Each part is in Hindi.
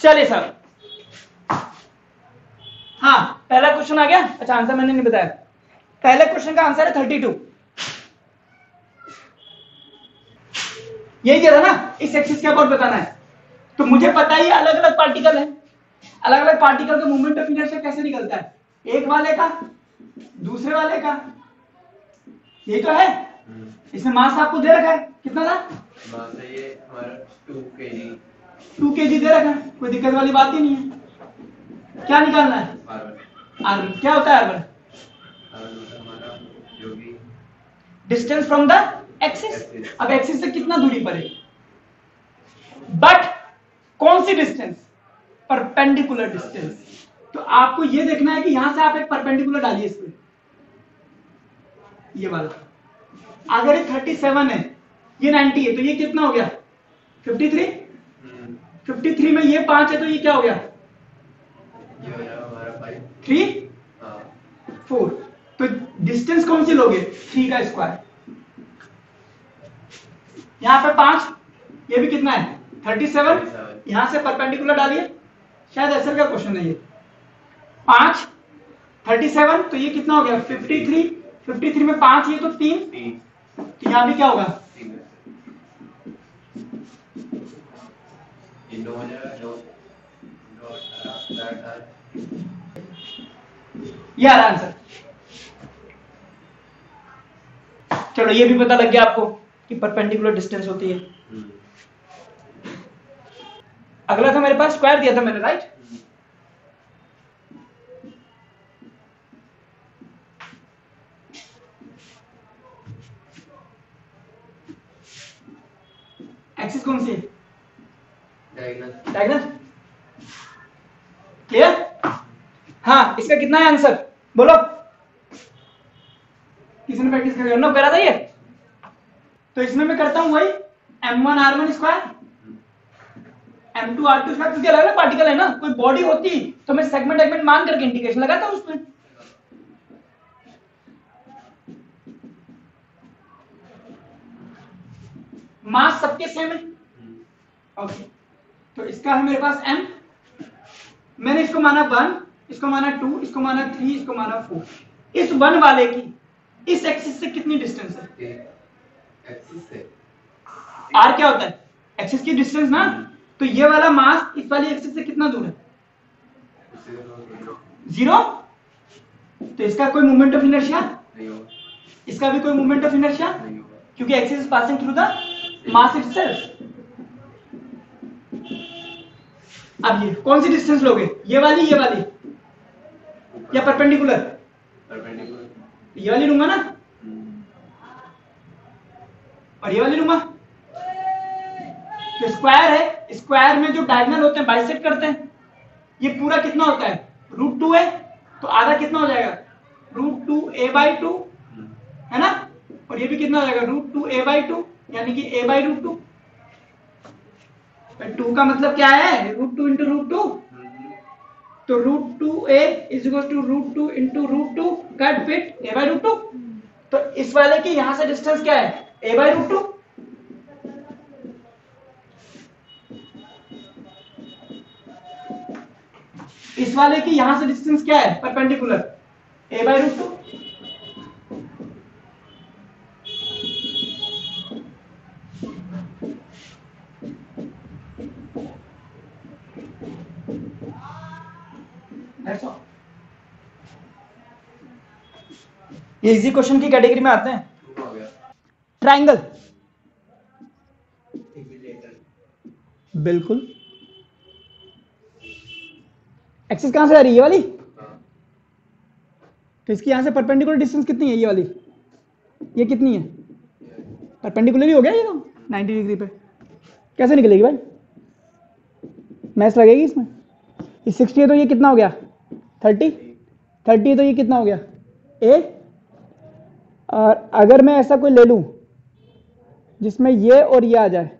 चलिए सर। हाँ पहला क्वेश्चन आ गया? अच्छा आंसर मैंने नहीं बताया। पहले क्वेश्चन का आंसर है थर्टी टू यही दिया था ना इस एक्सिस के अबाउट बताना है। तो मुझे पता ही अलग अलग पार्टिकल है। अलग अलग पार्टिकल का मूवमेंट ऑफ़ इनर्शिया कैसे निकलता है? एक वाले का दूसरे वाले का। ये तो है। इसमें मास आपको दे रखा है। कितना था? मास है ये हमारा 2 केजी टू के जी दे रखा है कोई दिक्कत वाली बात ही नहीं है। क्या निकालना है? आर क्या होता है R distance from the axis अब एक्सिस से कितना दूरी पर है? बट कौन सी डिस्टेंस परपेंडिकुलर डिस्टेंस तो आपको ये देखना है कि यहाँ से आप एक परपेंडिकुलर डालिए इसमें ये वाला। अगर ये 37 है ये 90 है तो ये कितना हो गया? 53 हम्म, 53 में ये पाँच है तो ये क्या हो गया? ये हो जाएगा हमारा 5 थ्री फोर तो डिस्टेंस कौन सी लोगे? थ्री का स्क्वायर यहाँ पे पाँच ये भी कितना है? थर्टी सेवन यहाँ से परपेंडिकुलर डालिए। शायद ऐसा का क्वेश्चन है ये। पाँच थर्टी सेवन तो ये कितना हो गया? फिफ्टी थ्री फिफ्टी थ्री में पाँच ये तो तीन। 3 तो यहाँ भी क्या होगा? 3 ये दो हो जाएगा दो दो अठारह अठारह ये आ रहा आंसर चलो ये भी पता लग गया आपको कि परपेंडिकुलर डिस्टेंस होती है। हम्म, अगला था मेरे पास स्क्वायर दिया था मैंने राइट एक्सिस कौन सी है? डायगोनल क्लियर हाँ इसका कितना है आंसर बोलो। किसने प्रैक्टिस कर? नो करा था ये? तो इसमें मैं करता हूँ वही M one R one square M two R two square क्योंकि अलग अलग पार्टिकल है ना कोई बॉडी होती तो मैं सेगमेंट एगमेंट मान करके इंडिकेशन लगाता हूँ उसमें। मास सबके सेम है? ओके तो इसका है मेरे पास m मैंने इसको माना वन इसको माना टू इसको माना थ्री इसको माना फोर। इस वन वाले की इस एक्सिस से कितनी डिस्टेंस है? आर क्या होता है? एक्सिस की डिस्टेंस ना? तो ये वाला मास इस वाली एक्सिस से कितना दूर है? ज़ीरो तो इसका कोई मूवमेंट ऑफ़ इनर्शिया नहीं होगा। इसका भी कोई मूवमेंट ऑफ़ इनर्शिया नहीं होगा। क्योंकि axis is passing through the mass itself अब ये कौन सी डिस्टेंस लोगे? ये वाली ये वाली। या परपेंडिकुलर परपेंडिकुलर ये वाली लूँगा ना? और ये वाली लूँगा? तो स्क्वायर है स्क्वायर में जो डायगनल होते हैं बाइसेक्ट करते हैं ये पूरा कितना होता है? रूट टू है तो आधा कितना हो जाएगा? Root two A by two है ना? और ये भी कितना हो जाएगा? Root two A by two यानी कि A by root two two का मतलब क्या है? Root two into root two तो root two A is two root two into root two cut fit A by root two तो इस वाले की यहाँ से डिस्टेंस क्या है? ए बाई रूट टू इस वाले की यहाँ से डिस्टेंस क्या है? Perpendicular A by root two ये इजी क्वेश्चन की कैटेगरी में आते हैं। ट्राइंगल बिल्कुल। एक्सिस कहाँ से आ रही है वाली? तो इसकी यहाँ से परपेंडिकुलर डिस्टेंस कितनी है ये वाली? ये कितनी है? परपेंडिकुलर ही हो गया ये तो। 90 डिग्री पे। कैसे निकलेगी भाई? मैच लगेगी इसमें। ये 60 है तो ये कितना हो गया? 30 30 है तो ये कितना हो गया? ए और अगर मैं ऐसा कोई ले लूँ जिसमें ये और ये आ जाए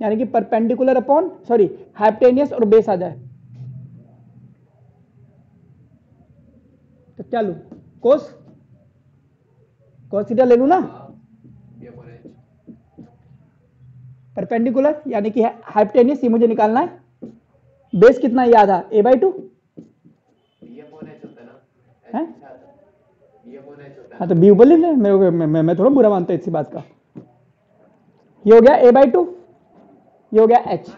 यानी कि परपेंडिकुलर अपॉन सॉरी हाइपटेनियस और बेस आ जाए तो क्या लूँ? कोस कोस थीटा ले लू ना? परपेंडिकुलर यानी कि हाइपटेनियस ये मुझे निकालना है। बेस कितना है ये आधा ए बाई टू है ना हैं? बी अपॉन एच होता है तो बी ऊपर लिख ले मैं, मैं, मैं थोड़ा बुरा मानता हूँ इसी बात का। ये हो गया ए बाई टू ये हो गया एच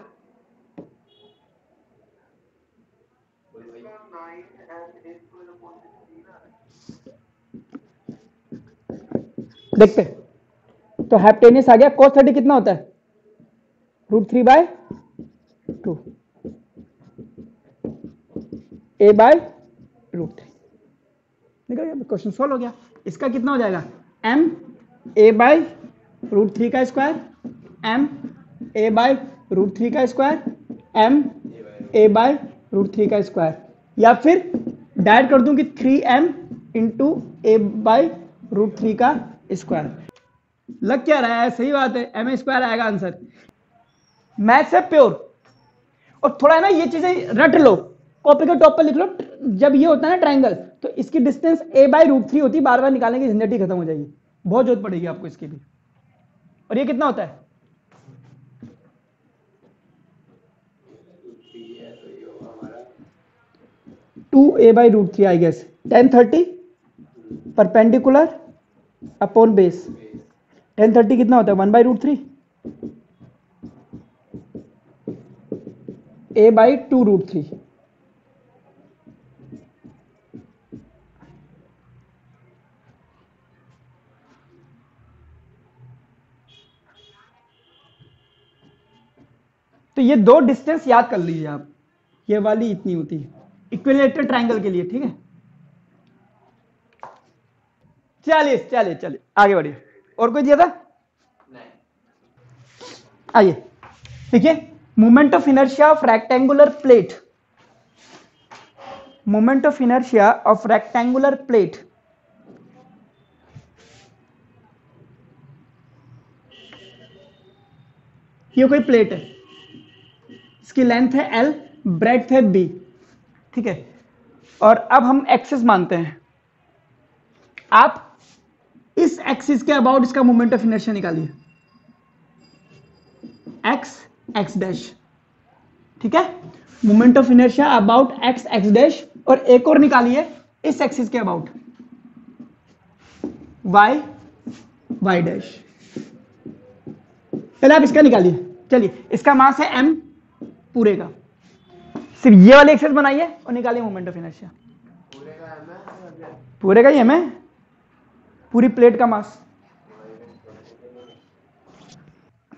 देखते। तो हैप्टेनियस आ गया। Cos थर्टी कितना होता है? Root three by two A by root three निकल गया क्वेश्चन सॉल्व हो गया। इसका कितना हो जाएगा? M A by root three का square m A by root three का square m A by root three का स्क्वायर या फिर डायरेक्ट कर दूँ कि three M into A by root three का स्क्वायर लग क्या रहा है? सही बात है। एम स्क्वायर आएगा आंसर मैथ्स है प्योर और थोड़ा है ना ये चीज़ें रट लो। कॉपी के टॉप पर लिख लो। जब ये होता है ना ट्राइंगल तो इसकी distance A by root three होती है, बार बार निकालने की झंझट ही खत्म हो जाएगी। बहुत ज़रूरत पड़ेगी आपको इसकी भी। और ये कितना होता है? Two A by root three I guess ten thirty perpendicular upon base ten thirty कितना होता है? One by root three A by two root three तो ये दो डिस्टेंस याद कर लीजिए आप। ये वाली इतनी होती है। इक्विलेटर ट्रायंगल के लिए ठीक है? चलिए चलिए चलिए आगे बढ़िए। और कोई दिया था? नहीं। आइए। देखिए moment of inertia of rectangular plate moment of inertia of rectangular plate ये कोई प्लेट है। इसकी लेंथ है एल ब्रेथ है बी ठीक है? और अब हम एक्सेस मानते हैं। आप इस एक्सिस के अबाउट इसका मोमेंट ऑफ़ इनर्शिया निकालिए। एक्स एक्स डैश ठीक है? Moment of inertia about X X dash और एक और निकालिए इस एक्सिस के अबाउट वाई वाई डैश पहले आप इसका निकालिए। चलिए, इसका मास है एम पूरे का सिर्फ़ ये वाले एक्सेस बनाइए और निकालिए मोमेंट ऑफ़ इनर्शिया पूरे का है मैं ही एम है पूरी प्लेट का मास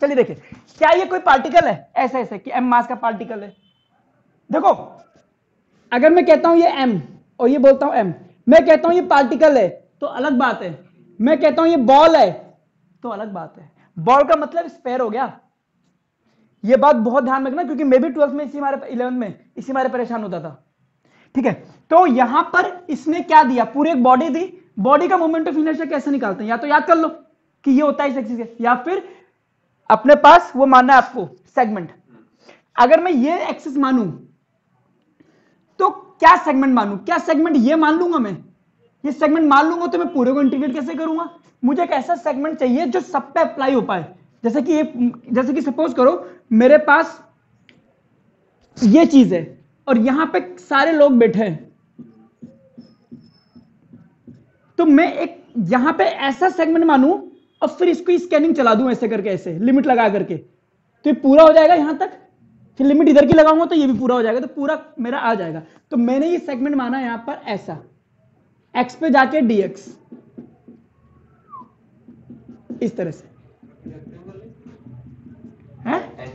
चलिए देखिए, क्या ये कोई पार्टिकल है? ऐसा ऐसा, कि एम मास का पार्टिकल है। देखो, अगर मैं कहता हूँ ये एम और ये बोलता हूँ एम मैं कहता हूँ ये पार्टिकल है तो अलग बात है। मैं कहता हूँ ये बॉल है तो अलग बात है। बॉल का मतलब स्पेयर हो गया। ये बात बहुत ध्यान रखना, क्योंकि मैं भी ट्वेल्थ में, इसी हमारे इलेवन में, इसी हमारे परेशान होता था। ठीक है? तो यहाँ पर इसने क्या दिया? पूरी एक बॉडी दी। बॉडी का मोमेंट ऑफ़ इनर्शिया कैसे निकालते हैं? या तो याद कर लो कि ये होता है इस एक्सिस या फिर अपने पास वो मानना है आपको सेगमेंट अगर मैं ये एक्सिस मानू तो क्या सेगमेंट मानू? क्या सेगमेंट ये मान लूँगा मैं? ये सेगमेंट मान लूँगा तो मैं पूरे को इंटीग्रेट कैसे करूँगा? मुझे एक ऐसा सेगमेंट चाहिए जो सब पे अप्लाई हो पाए। जैसे कि ये, जैसे कि सपोज़ करो, मेरे पास ये चीज़ है और यहाँ पे सारे लोग बैठे हैं। तो मैं एक, यहाँ पे ऐसा सेगमेंट मानूं और फिर इसको स्कैनिंग चला दूँ ऐसे करके, ऐसे लिमिट लगा करके। तो ये पूरा हो जाएगा यहाँ तक? फिर लिमिट इधर की लगाऊँगा तो ये भी पूरा हो जाएगा तो पूरा मेरा आ जाएगा। तो मैंने ये सेगमेंट माना यहाँ पर ऐसा। एक्स पे जाके डीएक्स इस तरह से हैं एंगल है तब भी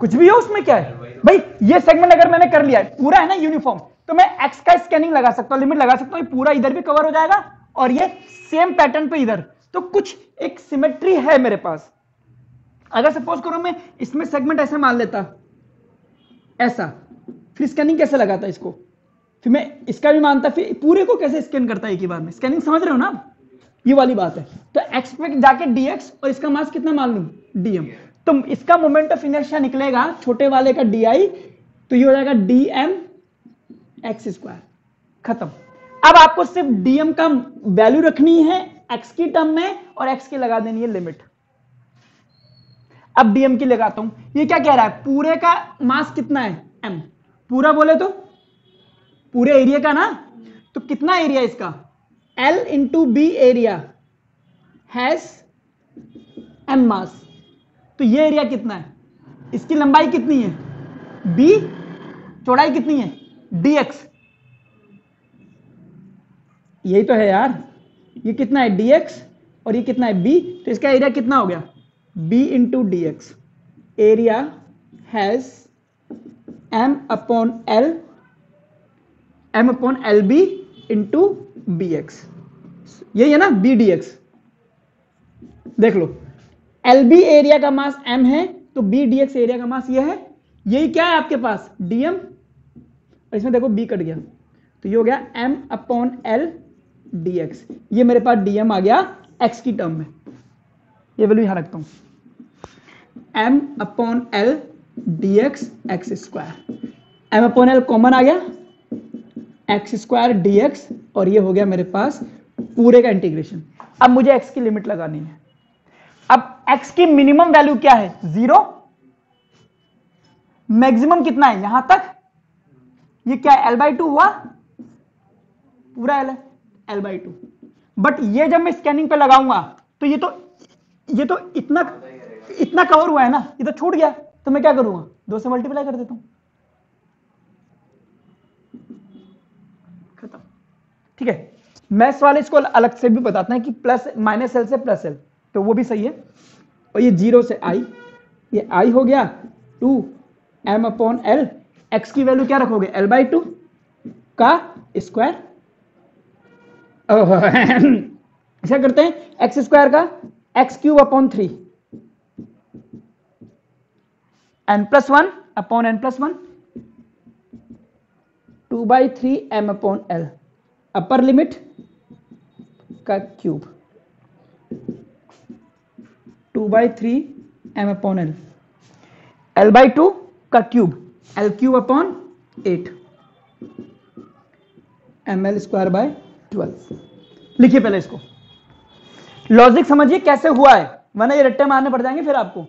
कुछ भी हो, उसमें क्या है? भाई, ये सेगमेंट अगर मैंने कर लिया है, पूरा है ना यूनिफॉर्म तो मैं एक्स का स्कैनिंग लगा सकता हूँ लिमिट लगा सकता हूँ पूरा इधर भी कवर हो जाएगा और ये सेम पैटर्न पे इधर। तो कुछ एक सिमेट्री है मेरे पास। अगर सपोज़ करो मैं, इसमें सेगमेंट ऐसे मान लेता, ऐसा, फिर स्कैनिंग कैसे लगाता इसको? फिर मैं इसका भी मानता, फिर पूरे को कैसे स्कैन करता एक ही बार में? स्कैनिंग समझ रहे हो ना? ये वाली बात है। तो एक्स पे जाके डीएक्स और इसका मास कितना मान लू? Dm तो इसका मोमेंट ऑफ़ इनर्शिया निकलेगा छोटे वाले का di तो ये हो जाएगा dm एक्स स्क्वायर खत्म। अब आपको सिर्फ़ dm का वैल्यू रखनी है एक्स की टर्म में और एक्स की लगा देनी है लिमिट अब dm की लगाता हूँ। ये क्या कह रहा है? पूरे का मास कितना है? एम पूरा बोले तो? पूरे एरिया का ना? तो कितना एरिया इसका? L into B area has M mass तो ये एरिया कितना है? इसकी लंबाई कितनी है? बी चौड़ाई कितनी है? डी एक्स यही तो है यार। ये कितना है? डी एक्स और ये कितना है? बी तो इसका एरिया कितना हो गया? B into D X area has M upon L M upon L B into B X यही है ना? बी डी एक्स देख लो। एल एरिया का मास एम है तो बी डी एरिया का मास ये है। यही क्या है आपके पास? डीएम। इसमें देखो बी कट गया। तो ये हो गया M upon L D X ये मेरे पास डीएम आ गया एक्स की टर्म में। ये वैल्यू यहाँ रखता हूँ। M upon L D X X square. M upon L common आ गया। एक्स स्क्वायर डी एक्स और ये हो गया मेरे पास पूरे का इंटीग्रेशन। अब मुझे एक्स की लिमिट लगानी है। X की मिनिमम वैल्यू क्या है? ज़ीरो मैक्सिमम कितना है? यहाँ तक। ये क्या है? एल बाई टू हुआ? पूरा एल है। एल बाई टू बट ये जब मैं स्कैनिंग पे लगाऊँगा तो ये तो ये तो इतना इतना कवर हुआ है ना? ये तो छूट गया। तो मैं क्या करूँगा? दो से मल्टीप्लाई कर देता हूँ। खत्म। ठीक है? मैथ्स वाले इसको अलग से भी बताते हैं कि प्लस माइनस एल से प्लस एल तो वो भी सही है। और ये ज़ीरो से आई, ये आई हो गया two M upon L, X की वैल्यू क्या रखोगे? एल बाई टू का स्क्वायर। ऐसा करते हैं, एक्स स्क्वायर का X cube upon three. N plus one upon N plus one. Two by three M upon L, upper limit का cube. Two by three M upon L. L by two का cube. L cube upon eight. M L square by twelve. लिखिए पहले इसको। लॉजिक समझिए कैसे हुआ है। वरना ये रट्टे मारने पड़ जाएँगे फिर आपको।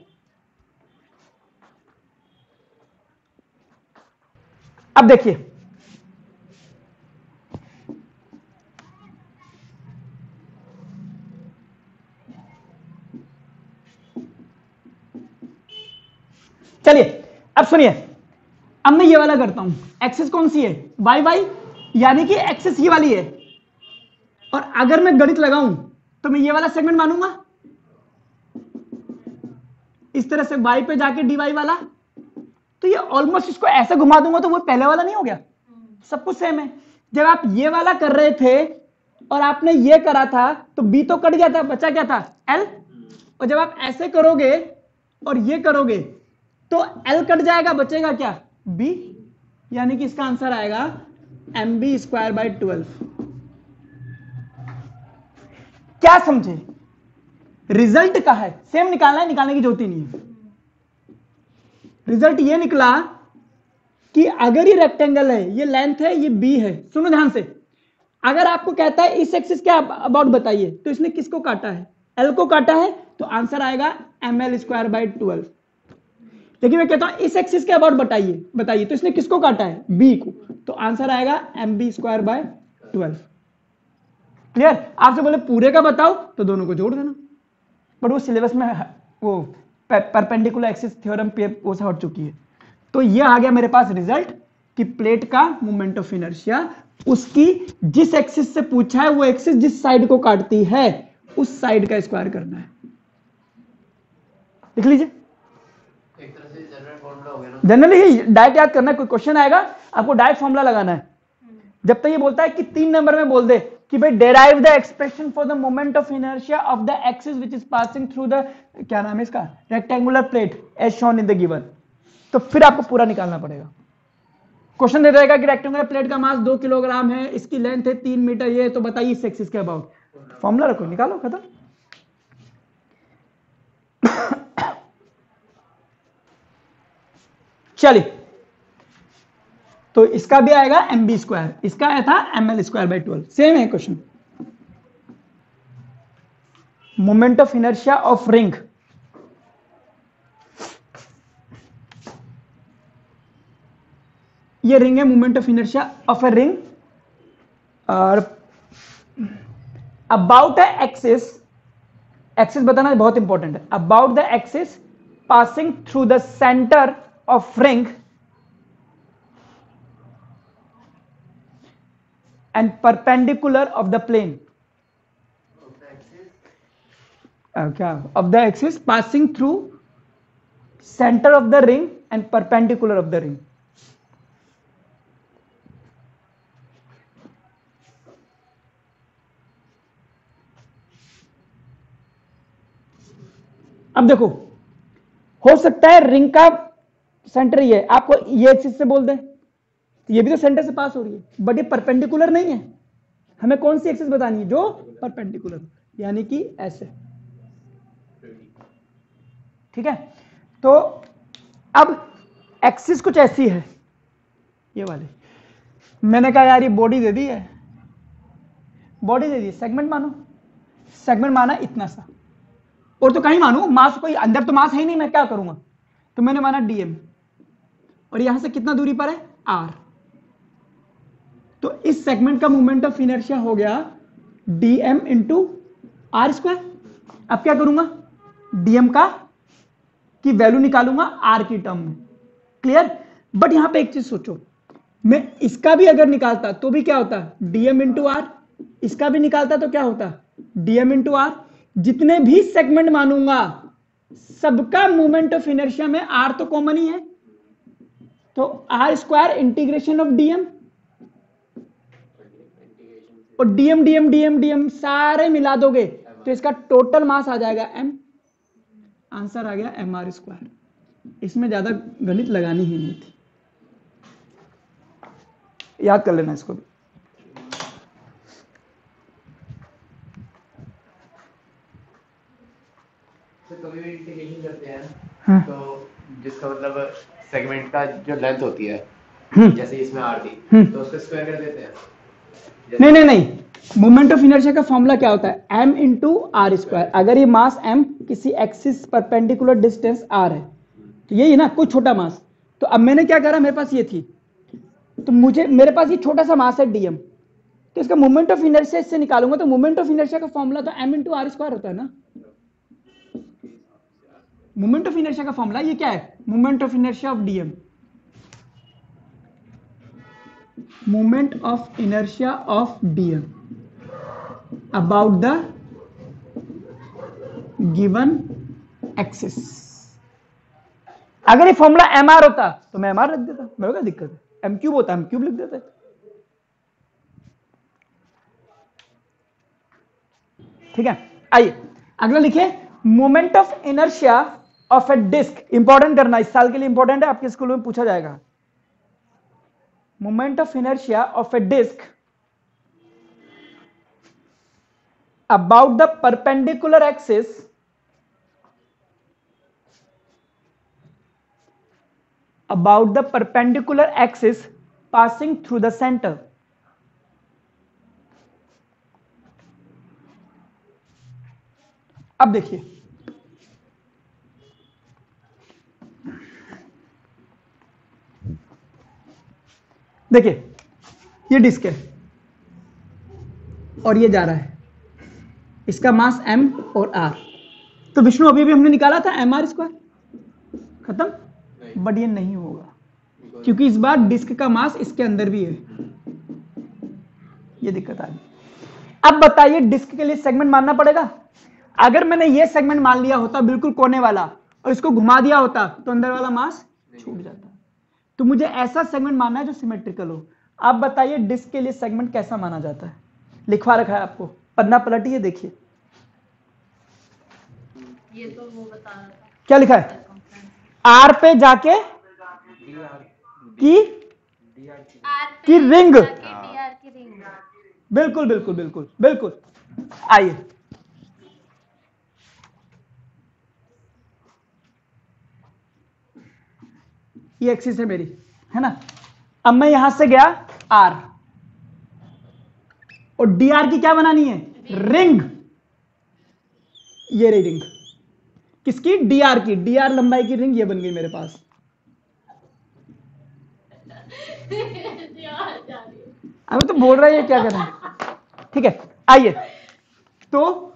अब देखिए चलिए, अब सुनिए। अब मैं ये वाला करता हूँ। एक्सेस कौन सी है? वाई वाई यानी कि एक्सेस ये वाली है। और अगर मैं गणित लगाऊँ तो मैं ये वाला सेगमेंट मानूँगा। इस तरह से वाई पे जाके डी वाई वाला। तो ये ऑलमोस्ट इसको ऐसे घुमा दूँगा तो वो पहले वाला नहीं हो गया। सब कुछ सेम है। जब आप ये वाला कर रहे थे और आपने ये करा था तो बी तो कट गया था, बचा क्या था? एल और जब आप ऐसे करोगे और ये करोगे तो एल कट जाएगा, बचेगा क्या? बी यानी कि इसका आंसर आएगा M B square by twelve क्या समझे? रिज़ल्ट का है। सेम निकालना है, निकालने की ज़रूरत ही नहीं है। रिज़ल्ट ये निकला कि अगर ये रेक्टेंगल है, ये लेंथ है, ये बी है, सुनो ध्यान से। अगर आपको कहता है इस एक्सिस के अबाउट बताइए तो इसने किसको काटा है? एल को काटा है तो आंसर आएगा M L square by twelve लेकिन मैं कहता हूँ, इस एक्सिस के अबाउट बताइए बताइए तो इसने किसको काटा है? बी को। तो आंसर आएगा M B square by twelve clear आपसे बोले, पूरे का बताओ तो दोनों को जोड़ देना। बट वो सिलेबस में, वो परपेंडिकुलर एक्सिस थ्योरम वो से हट चुकी है। तो ये आ गया मेरे पास रिज़ल्ट कि प्लेट का मूवमेंट ऑफ़ इनर्शिया उसकी जिस एक्सिस से पूछा है, वो एक्सिस जिस साइड को काटती है, उस साइड का स्क्वायर करना है। लिख लीजिए। जनरल फॉर्मूला हो गया ना जनरली ही डायरेक्ट याद करना है कोई क्वेश्चन आएगा आपको डायरेक्ट फॉर्मूला लगाना है। जब तक ये बोलता है कि तीन नंबर में बोल दे कि भाई derive the expression for the moment of inertia of the axis which is passing through the क्या नाम है इसका? Rectangular plate as shown in the given तो फिर आपको पूरा निकालना पड़ेगा। क्वेश्चन दे देगा कि रेक्टेंगुलर प्लेट का मास दो किलोग्राम है इसकी लेंथ है तीन मीटर ये तो बताइए इस एक्सिस के अबाउट फॉर्मूला रखो निकालो खत्म। चलिए। तो इसका भी आएगा एम बी स्क्वायर इसका आया था M L square by twelve same है question moment of inertia of ring ये रिंग है moment of inertia of a ring और अबाउट द एक्सिस एक्सिस बताना बहुत इंपॉर्टेंट है। About the axis passing through the centre of ring and perpendicular of the plane okay of the axis passing through center of the ring and perpendicular of the ring अब देखो हो सकता है रिंग का सेंटर ये आपको ये एक्सिस से बोल दे, ये भी तो सेंटर से पास हो रही है बट ये परपेंडिकुलर नहीं है। हमें कौन सी एक्सिस बतानी है? जो परपेंडिकुलर यानी कि ऐसे। ठीक है? तो अब एक्सिस कुछ ऐसी है, ये वाली। मैंने कहा, यार, ये बॉडी दे दी है। बॉडी दे दी। सेगमेंट मानो। सेगमेंट माना इतना सा। और तो कहीं मानू मास कोई, अंदर तो मास है ही नहीं, मैं क्या करूँगा? तो मैंने माना डीएम और यहाँ से कितना दूरी पर है? आर तो इस सेगमेंट का मूवमेंट ऑफ़ इनर्शिया हो गया डीएम इंटू आर स्क्वायर अब क्या करूँगा? डीएम का की वैल्यू निकालूँगा आर की टर्म में. क्लियर बट यहाँ पे एक चीज़ सोचो। मैं इसका भी अगर निकालता तो भी क्या होता? डीएम इंटू आर इसका भी निकालता तो क्या होता? डीएम इंटू आर जितने भी सेगमेंट मानूँगा, सबका मूवमेंट ऑफ़ इनर्शिया में आर तो कॉमन ही है। तो R square integration of DM और डीएम डीएम डीएम डीएम सारे मिला दोगे तो इसका टोटल मास आ जाएगा एम आंसर आ गया एम आर स्क्वायर इसमें ज़्यादा गणित लगानी ही नहीं थी। याद कर लेना इसको भी। तो कभी भी इंटीग्रेशन करते हैं हाँ। तो जिसका मतलब सेगमेंट का जो लेंथ होती है हम्म। जैसे इसमें आर थी हम्म। तो उसको स्क्वायर कर देते हैं। नहीं नहीं नहीं। मोमेंट ऑफ़ इनर्शिया का फॉर्मूला क्या होता है? M इंटू आर स्क्वायर अगर ये मास m किसी एक्सिस परपेंडिकुलर डिस्टेंस r है तो यही ना कोई छोटा मास तो अब मैंने क्या करा? मेरे पास ये थी। तो मुझे मेरे पास ये छोटा सा मास है dm तो इसका मोमेंट ऑफ़ इनर्शिया इससे निकालूँगा तो मोमेंट ऑफ़ इनर्शिया का फॉर्मूला तो m इंटू आर स्क्वायर होता है ना। मोमेंट ऑफ़ इनर्शिया का फॉर्मूला ये क्या है? Moment of inertia of DM moment of inertia of DM about the given axis. अगर ये फॉर्मूला एम आर होता तो मैं एम आर रख देता। मेरे क्या दिक्कत है? एम क्यूब होता एम क्यूब लिख देते। ठीक है? आइए। अगला लिखिए moment of inertia of a disc important करना, इस साल के लिए इंपॉर्टेंट है, आपके स्कूल में पूछा जाएगा। Moment of inertia of a disc about the perpendicular axis about the perpendicular axis passing through the centre अब देखिए। देखिए ये डिस्क है और ये जा रहा है। इसका मास m और r तो विष्णु अभी भी हमने निकाला था एम आर स्क्वायर खत्म? बट ये नहीं होगा। क्योंकि इस बार डिस्क का मास इसके अंदर भी है। ये दिक्कत आ गई। अब बताइए डिस्क के लिए सेगमेंट मानना पड़ेगा? अगर मैंने ये सेगमेंट मान लिया होता बिल्कुल कोने वाला और इसको घुमा दिया होता तो अंदर वाला मास छूट जाता। तो मुझे ऐसा सेगमेंट मानना है जो सिमेट्रिकल हो। आप बताइए डिस्क के लिए सेगमेंट कैसा माना जाता है? लिखवा रखा है आपको। पन्ना पलटिए देखिए। ये तो वो बता रहा था। क्या लिखा है? आर पे जाके की? की रिंग की रिंग बिल्कुल बिल्कुल बिल्कुल बिल्कुल। आइए। ये एक्सिस है मेरी, है ना? अब मैं यहाँ से गया आर और डी आर की क्या बनानी है? रिंग ये रही रिंग किसकी? डी आर की. डी आर लंबाई की रिंग ये बन गई मेरे पास. अभी तो बोल रहा है ये क्या कर रहा है? ठीक है, आइए। तो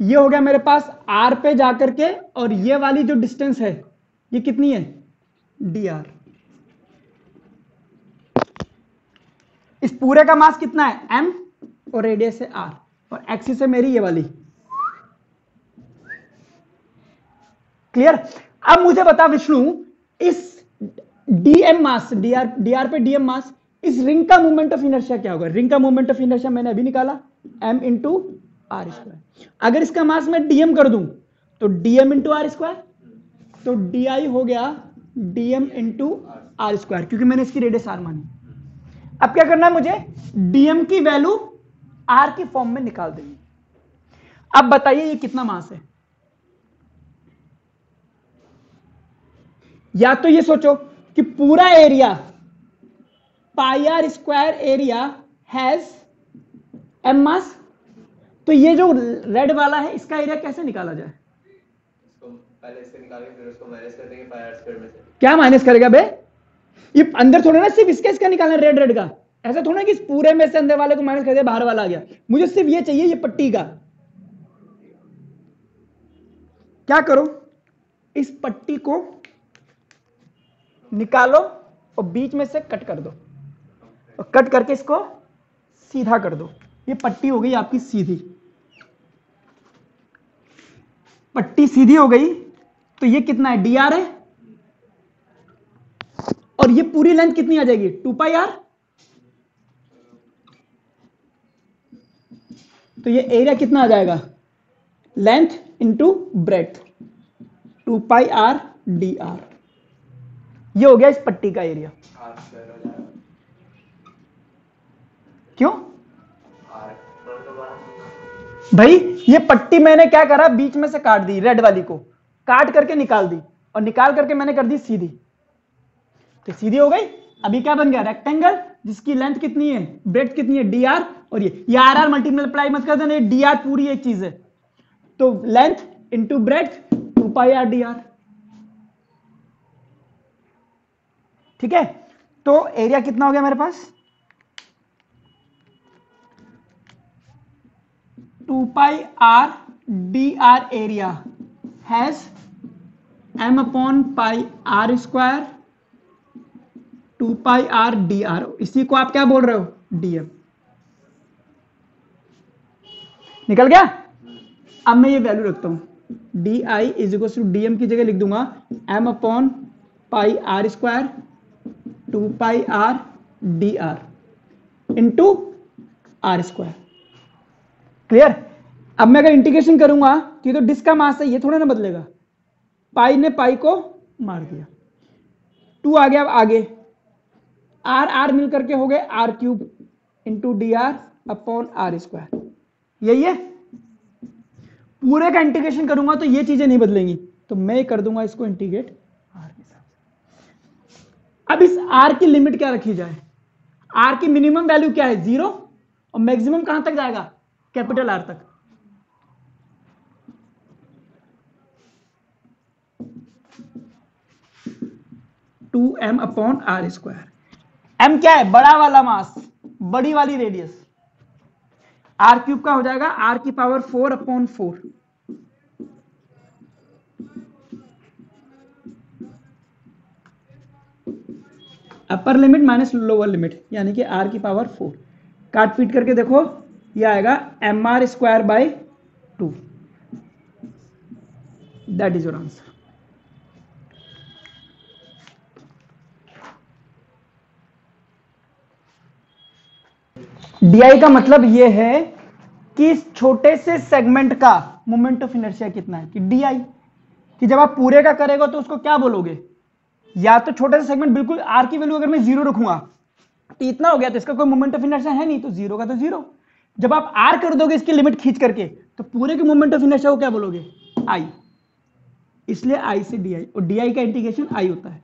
ये हो गया मेरे पास आर पे जाकर के और ये वाली जो डिस्टेंस है, ये कितनी है? डी आर इस पूरे का मास कितना है? एम और रेडियस है आर और एक्सिस है मेरी ये वाली। क्लियर अब मुझे बता विष्णु, इस डीएम मास डीआर डीआर पे डीएम मास, इस रिंग का मूवमेंट ऑफ़ इनर्शिया क्या होगा? रिंग का मूवमेंट ऑफ़ इनर्शिया मैंने अभी निकाला। एम इंटू आर स्क्वायर अगर इसका मास मैं डीएम कर दूँ तो डीएम इंटू आर स्क्वायर तो डी आई हो गया डीएम इंटू आर स्क्वायर क्योंकि मैंने इसकी रेडियस आर मानी। अब क्या करना है मुझे? डीएम की वैल्यू आर के फॉर्म में निकाल देंगे अब बताइए ये कितना मास है? या तो ये सोचो कि पूरा area pi R square area has M mass तो ये जो रेड वाला है, इसका एरिया कैसे निकाला जाए? क्या माइनस करेगा बे? ये अंदर थोड़ा ना सिर्फ़ इसका इसका निकालना रेड रेड का। ऐसा थोड़ा कि इस पूरे में से अंदर वाले को माइनस कर दिया, बाहर वाला आ गया। मुझे सिर्फ़ ये चाहिए, ये पट्टी का। क्या करो? इस पट्टी को निकालो और बीच में से कट कर दो। और कट करके इसको सीधा कर दो। ये पट्टी हो गई आपकी सीधी। पट्टी सीधी हो गई। तो ये कितना है? डी आर है? और ये पूरी लेंथ कितनी आ जाएगी? टू पाई आर तो ये एरिया कितना आ जाएगा? Length into breadth two pi R D R ये हो गया इस पट्टी का एरिया क्यों? भाई, ये पट्टी मैंने क्या करा? बीच में से काट दी रेड वाली को. काट करके निकाल दी और निकाल करके मैंने कर दी सीधी। तो सीधी हो गई? अभी क्या बन गया? रेक्टेंगल जिसकी लेंथ कितनी है? ब्रेथ कितनी है? डी आर और ये। ये आर आर मल्टीप्लाई मत कर देना डी आर पूरी एक चीज़ है। तो length into breadth two pi R D R ठीक है? तो एरिया कितना हो गया मेरे पास? Two pi R D R area has M upon pi R square two pi R D R इसी को आप क्या बोल रहे हो? डीएम निकल गया? अब मैं ये वैल्यू रखता हूँ। D I is equal to D M की जगह लिख दूँगा। M upon pi R square two pi R D R into R square clear अब मैं अगर इंटीग्रेशन करूँगा तो ये तो डिस्क का मास है, ये थोड़ा ना बदलेगा। पाई ने पाई को मार दिया। टू आ गया अब आगे। आर आर मिल करके हो गए R cube into D R upon R square यही है? पूरे का इंटीग्रेशन करूँगा तो ये चीज़ें नहीं बदलेंगी। तो मैं कर दूँगा इसको इंटीग्रेट आर के साथ। अब इस आर की लिमिट क्या रखी जाए? आर की मिनिमम वैल्यू क्या है? ज़ीरो और मैक्सिमम कहाँ तक जाएगा? कैपिटल आर तक। Two M upon R square. M क्या है? बड़ा वाला मास, बड़ी वाली रेडियस आर क्यूब का हो जाएगा, आर की power four upon four. Upper limit minus lower limit, यानी कि आर की पावर फोर। काट पीट करके देखो, ये आएगा M R square by two. That is your answer DI का मतलब यह है कि इस छोटे से सेगमेंट का मोमेंट ऑफ़ इनर्शिया कितना है? कि डीआई कि जब आप पूरे का करेगा तो उसको क्या बोलोगे? या तो छोटे से सेगमेंट बिल्कुल आर की वैल्यू अगर मैं ज़ीरो रखूँगा तो इतना हो गया तो इसका कोई मोमेंट ऑफ़ इनर्शिया है नहीं तो ज़ीरो का तो ज़ीरो जब आप आर कर दोगे इसकी लिमिट खींच करके तो पूरे के मोमेंट ऑफ़ इनर्शिया को क्या बोलोगे? आई इसलिए आई से डी आई और डी आई का इंटीग्रेशन आई होता है।